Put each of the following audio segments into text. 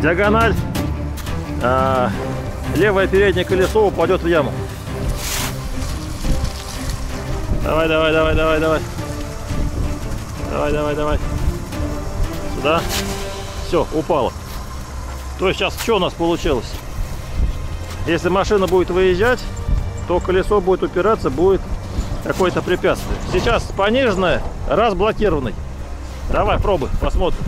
диагональ, а, левое переднее колесо упадет в яму. Давай, давай, давай, давай, давай. Давай, давай, давай. Сюда. Все, упало. То есть сейчас что у нас получилось? Если машина будет выезжать, то колесо будет упираться, будет какое-то препятствие. Сейчас пониженное, раз блокированный. Давай, пробуй, посмотрим.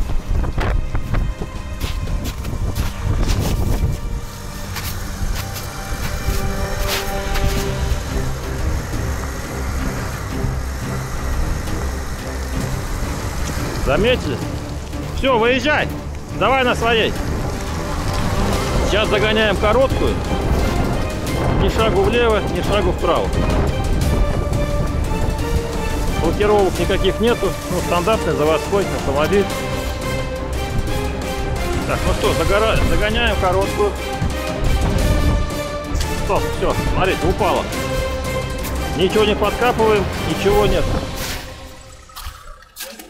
Заметили? Все, выезжай. Давай на своей. Сейчас загоняем короткую. Ни шагу влево, ни шагу вправо. Блокировок никаких нету. Ну, стандартный заводской автомобиль. Так, ну что, загора... загоняем короткую. Стоп, все, смотрите, упала. Ничего не подкапываем, ничего нет.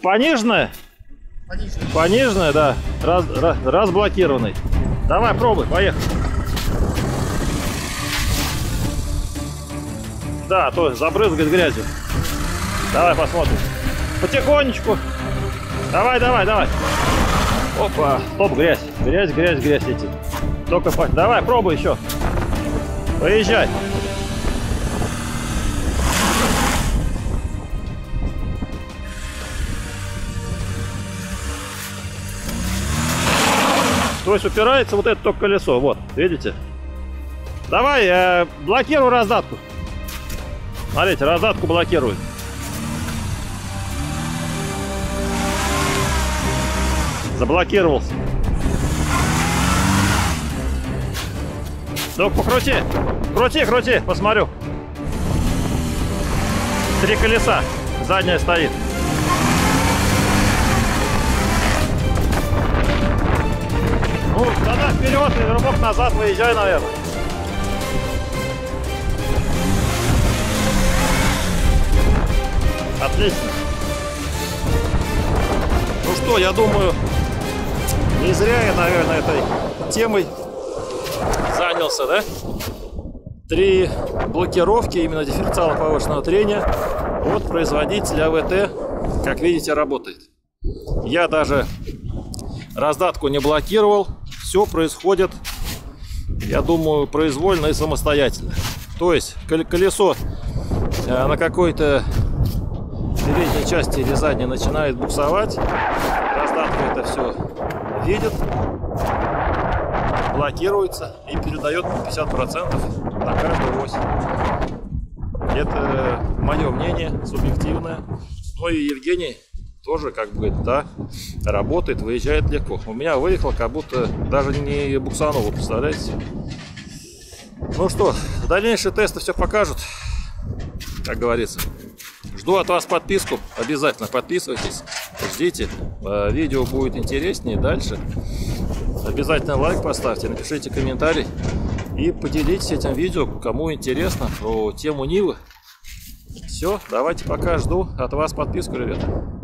Пониженная? Пониженная. Пониженная, да. Раз, раз, разблокированный. Давай, пробуй, поехали. Да, то забрызгает грязью. Давай посмотрим. Потихонечку. Давай, давай, давай. Опа. Стоп, грязь. Грязь, грязь, грязь эти. Только. Давай, пробуй еще. Поезжай. То есть упирается вот это только колесо. Вот, видите? Давай, э, блокируй раздатку. Смотрите, раздатку блокирует. Заблокировался. Ну, покрути. Крути, крути, посмотрю. Три колеса. Задняя стоит. И рывок назад выезжай, наверное. Отлично. Ну что, я думаю, не зря я, наверное, этой темой занялся, да? Три блокировки именно дифференциала повышенного трения от производителя АВТ, как видите, работает. Я даже раздатку не блокировал, все происходит, я думаю, произвольно и самостоятельно. То есть колесо э, на какой-то передней части или задней начинает буксовать, раздатка это все видит, блокируется и передает 50% на каждую ось. Это мое мнение, субъективное. Ну и Евгений тоже как бы, да, работает, выезжает легко. У меня выехал, как будто даже не буксануло, представляете? Ну что, дальнейшие тесты все покажут, как говорится. Жду от вас подписку, обязательно подписывайтесь, ждите, э, видео будет интереснее дальше. Обязательно лайк поставьте, напишите комментарий и поделитесь этим видео, кому интересно, про тему Нивы. Все, давайте пока жду от вас подписку, ребята.